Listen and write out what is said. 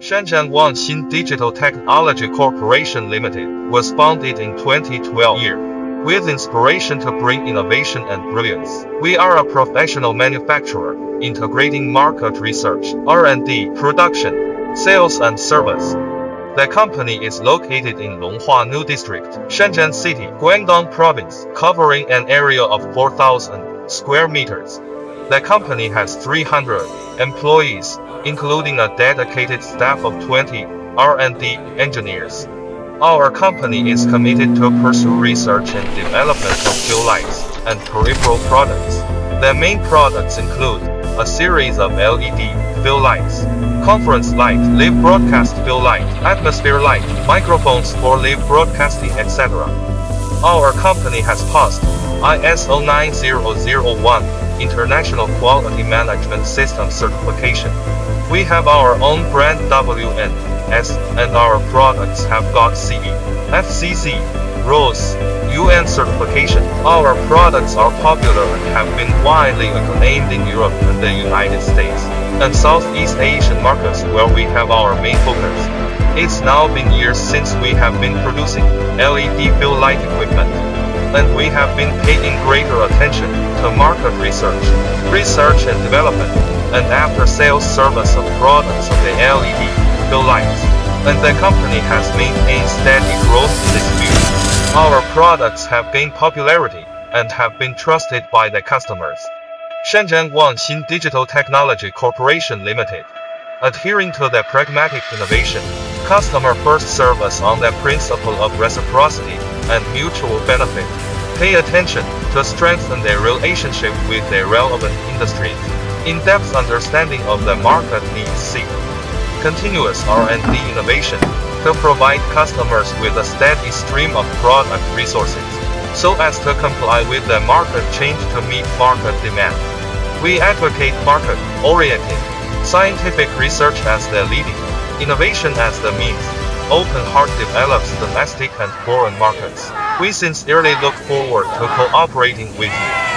Shenzhen Wanxin Digital Technology Corporation Limited was founded in 2012 year with inspiration to bring innovation and brilliance. We are a professional manufacturer integrating market research, R&D, production, sales and service. The company is located in Longhua New District, Shenzhen City, Guangdong Province, covering an area of 4,000 square meters. The company has 300 employees, including a dedicated staff of 20 R&D engineers. Our company is committed to pursue research and development of fill lights and peripheral products. The main products include a series of LED fill lights, conference light, live broadcast fill light, atmosphere light, microphones for live broadcasting, etc. Our company has passed ISO 9001 International Quality Management System certification. We have our own brand WNS and our products have got CE, FCC, RoHS, UN certification. Our products are popular and have been widely acclaimed in Europe and the United States and Southeast Asian markets where we have our main focus. It's now been years since we have been producing LED fill light equipment and we have been paying greater attention to market research, research and development, and after-sales service of products of the LED fill lights. And the company has maintained steady growth this field. Our products have gained popularity and have been trusted by the customers. Shenzhen Wanxin Digital Technology Corporation Limited. Adhering to the pragmatic innovation, customer first service on the principle of reciprocity and mutual benefit. Pay attention to strengthen their relationship with their relevant industries. In-depth understanding of the market needs. C. Continuous R&D innovation to provide customers with a steady stream of product resources, so as to comply with the market change to meet market demand. We advocate market-oriented, scientific research as the leading, innovation as the means, Open Heart develops domestic and foreign markets. We sincerely look forward to cooperating with you.